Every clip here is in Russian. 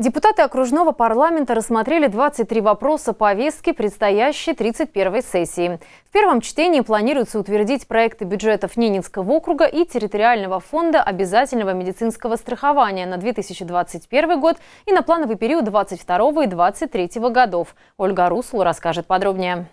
Депутаты окружного парламента рассмотрели 23 вопроса повестки предстоящей 31-й сессии. В первом чтении планируется утвердить проекты бюджетов Ненецкого округа и территориального фонда обязательного медицинского страхования на 2021 год и на плановый период 22 и 23 годов. Ольга Руслу расскажет подробнее.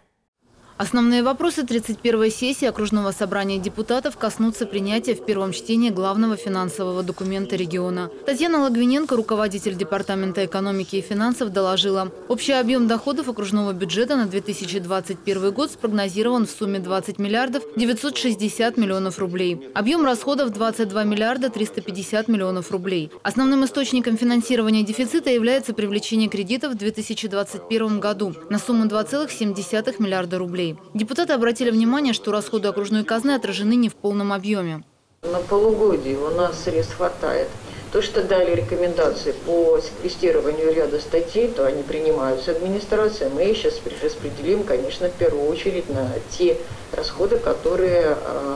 Основные вопросы 31-й сессии окружного собрания депутатов коснутся принятия в первом чтении главного финансового документа региона. Татьяна Лагвиненко, руководитель Департамента экономики и финансов, доложила, общий объем доходов окружного бюджета на 2021 год спрогнозирован в сумме 20 миллиардов 960 миллионов рублей. Объем расходов 22 миллиарда 350 миллионов рублей. Основным источником финансирования дефицита является привлечение кредитов в 2021 году на сумму 2,7 миллиарда рублей рублей. Депутаты обратили внимание, что расходы окружной казны отражены не в полном объеме. На полугодие у нас средств хватает. То, что дали рекомендации по секвестированию ряда статей, то они принимаются администрацией. Мы сейчас распределим, конечно, в первую очередь на те расходы, которые э,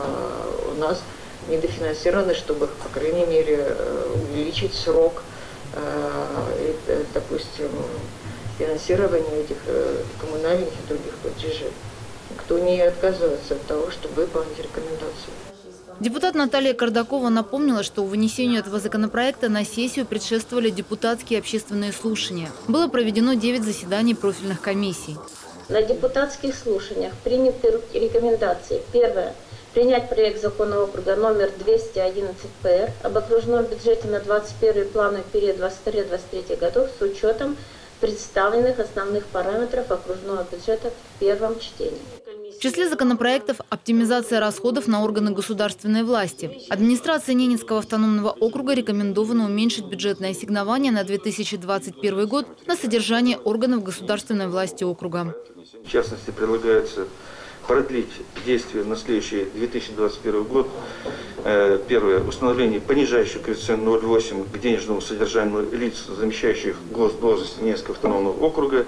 у нас недофинансированы, чтобы, по крайней мере, э, увеличить срок, э, допустим, финансирования этих коммунальных и других платежей кто не отказывается от того, чтобы выполнить рекомендации. Депутат Наталья Кардакова напомнила, что вынесению этого законопроекта на сессию предшествовали депутатские общественные слушания. Было проведено 9 заседаний профильных комиссий. На депутатских слушаниях приняты рекомендации. Первое. Принять проект закона округа номер 211 ПР об окружном бюджете на 21 плановый период 22-23 годов с учетом представленных основных параметров окружного бюджета в первом чтении. В числе законопроектов – оптимизация расходов на органы государственной власти. Администрация Ненецкого автономного округа рекомендовано уменьшить бюджетное ассигнование на 2021 год на содержание органов государственной власти округа. В частности, предлагается продлить действие на следующий 2021 год. Э, первое. Установление понижающего коэффициента 0,8 к денежному содержанию лиц, замещающих госдолжности Ненецкого автономного округа.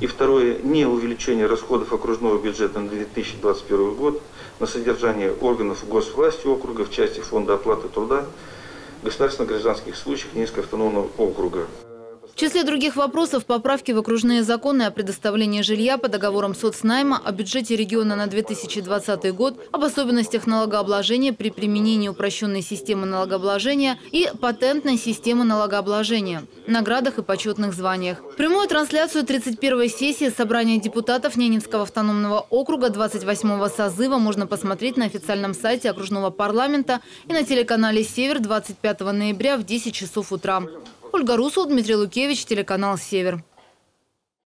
И второе, не увеличение расходов окружного бюджета на 2021 год на содержание органов госвласти округа в части фонда оплаты труда государственно-гражданских случаев Низкого автономного округа. Числе других вопросов – поправки в окружные законы о предоставлении жилья по договорам соцнайма, о бюджете региона на 2020 год, об особенностях налогообложения при применении упрощенной системы налогообложения и патентной системы налогообложения, наградах и почетных званиях. Прямую трансляцию 31-й сессии Собрания депутатов Ненецкого автономного округа 28-го созыва можно посмотреть на официальном сайте окружного парламента и на телеканале «Север» 25 ноября в 10 часов утра. Ольга Русул, Дмитрий Лукевич, телеканал «Север».